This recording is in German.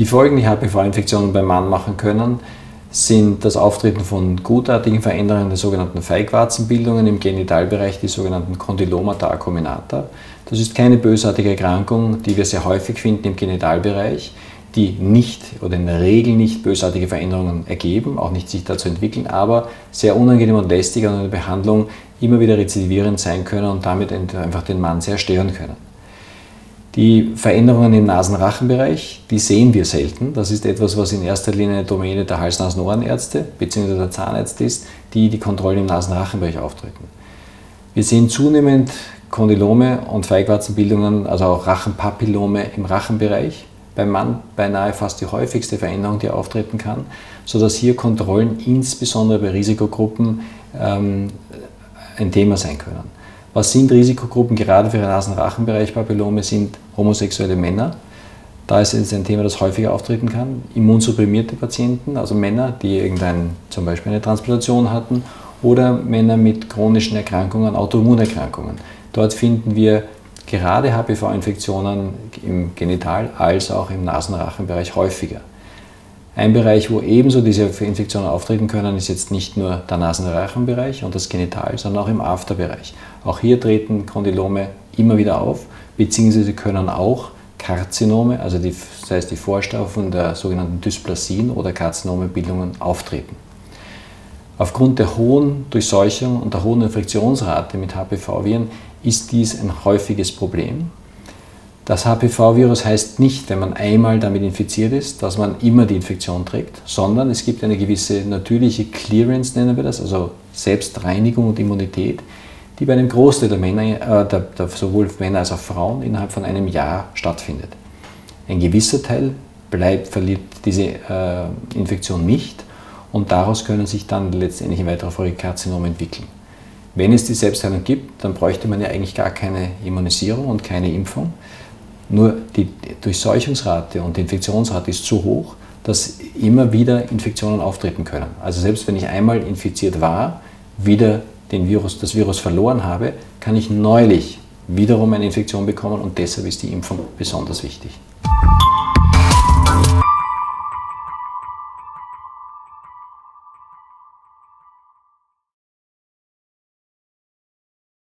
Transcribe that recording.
Die Folgen, die HPV-Infektionen beim Mann machen können, sind das Auftreten von gutartigen Veränderungen der sogenannten Feigwarzenbildungen im Genitalbereich, die sogenannten Condylomata acuminata. Das ist keine bösartige Erkrankung, die wir sehr häufig finden im Genitalbereich, die nicht oder in der Regel nicht bösartige Veränderungen ergeben, auch nicht sich dazu entwickeln, aber sehr unangenehm und lästig an der Behandlung immer wieder rezidivierend sein können und damit einfach den Mann sehr stören können. Die Veränderungen im Nasenrachenbereich, die sehen wir selten. Das ist etwas, was in erster Linie eine Domäne der Hals-Nasen-Ohrenärzte bzw. der Zahnärzte ist, die die Kontrolle im Nasenrachenbereich auftreten. Wir sehen zunehmend Kondylome und Feigwarzenbildungen, also auch Rachenpapillome im Rachenbereich. Beim Mann beinahe fast die häufigste Veränderung, die auftreten kann, sodass hier Kontrollen insbesondere bei Risikogruppen ähm, ein Thema sein können. Was sind Risikogruppen gerade für den Nasenrachenbereich Papillome? Sind homosexuelle Männer. Da ist es ein Thema, das häufiger auftreten kann. Immunsupprimierte Patienten, also Männer, die irgendein, zum Beispiel eine Transplantation hatten, oder Männer mit chronischen Erkrankungen, Autoimmunerkrankungen. Dort finden wir gerade HPV-Infektionen im Genital- als auch im Nasenrachenbereich häufiger. Ein Bereich, wo ebenso diese Infektionen auftreten können, ist jetzt nicht nur der Nasenrachenbereich und das Genital, sondern auch im Afterbereich. Auch hier treten Kondylome immer wieder auf, beziehungsweise können auch Karzinome, also die, das heißt die Vorstufen der sogenannten Dysplasien oder Karzinomebildungen auftreten. Aufgrund der hohen Durchseuchung und der hohen Infektionsrate mit HPV-Viren ist dies ein häufiges Problem. Das HPV-Virus heißt nicht, wenn man einmal damit infiziert ist, dass man immer die Infektion trägt, sondern es gibt eine gewisse natürliche Clearance, nennen wir das, also Selbstreinigung und Immunität, die bei einem Großteil der Männer, äh, der, der, sowohl Männer als auch Frauen, innerhalb von einem Jahr stattfindet. Ein gewisser Teil bleibt, verliert diese äh, Infektion nicht und daraus können sich dann letztendlich in weiterer Folge entwickeln. Wenn es die Selbstheilung gibt, dann bräuchte man ja eigentlich gar keine Immunisierung und keine Impfung. Nur die Durchseuchungsrate und die Infektionsrate ist so hoch, dass immer wieder Infektionen auftreten können. Also selbst wenn ich einmal infiziert war, wieder den Virus, das Virus verloren habe, kann ich neulich wiederum eine Infektion bekommen und deshalb ist die Impfung besonders wichtig.